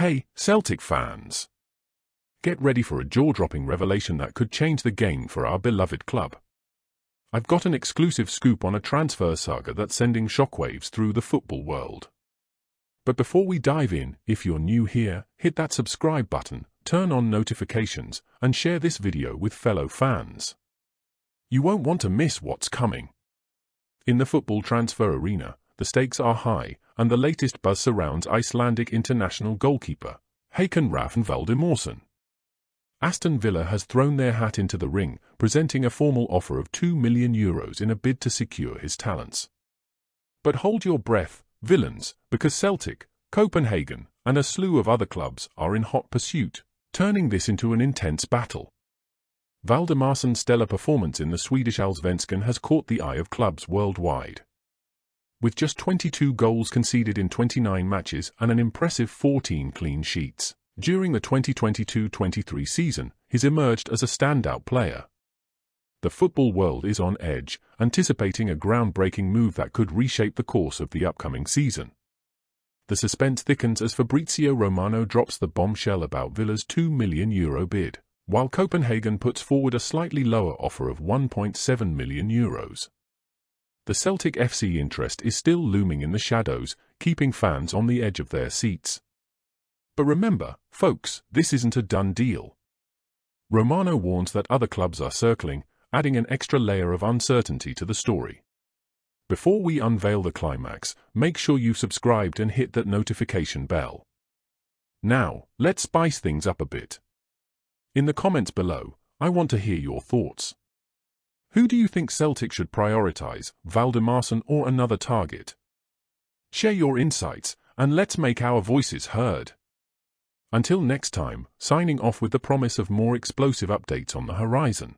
Hey, Celtic fans! Get ready for a jaw-dropping revelation that could change the game for our beloved club. I've got an exclusive scoop on a transfer saga that's sending shockwaves through the football world. But before we dive in, if you're new here, hit that subscribe button, turn on notifications, and share this video with fellow fans. You won't want to miss what's coming. In the football transfer arena, the stakes are high, and the latest buzz surrounds Icelandic international goalkeeper, Hakon Rafn Valdimarsson. Aston Villa has thrown their hat into the ring, presenting a formal offer of 2 million euros in a bid to secure his talents. But hold your breath, villains, because Celtic, Copenhagen, and a slew of other clubs are in hot pursuit, turning this into an intense battle. Valdimarsson's stellar performance in the Swedish Allsvenskan has caught the eye of clubs worldwide. With just 22 goals conceded in 29 matches and an impressive 14 clean sheets, during the 2022-23 season, he's emerged as a standout player. The football world is on edge, anticipating a groundbreaking move that could reshape the course of the upcoming season. The suspense thickens as Fabrizio Romano drops the bombshell about Villa's 2 million euro bid, while Copenhagen puts forward a slightly lower offer of 1.7 million euros. The Celtic FC interest is still looming in the shadows, keeping fans on the edge of their seats. But remember, folks, this isn't a done deal. Romano warns that other clubs are circling, adding an extra layer of uncertainty to the story. Before we unveil the climax, make sure you've subscribed and hit that notification bell. Now, let's spice things up a bit. In the comments below, I want to hear your thoughts. Who do you think Celtic should prioritise, Valdimarsson or another target? Share your insights, and let's make our voices heard. Until next time, signing off with the promise of more explosive updates on the horizon.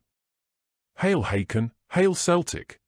Hail Hakon, hail Celtic!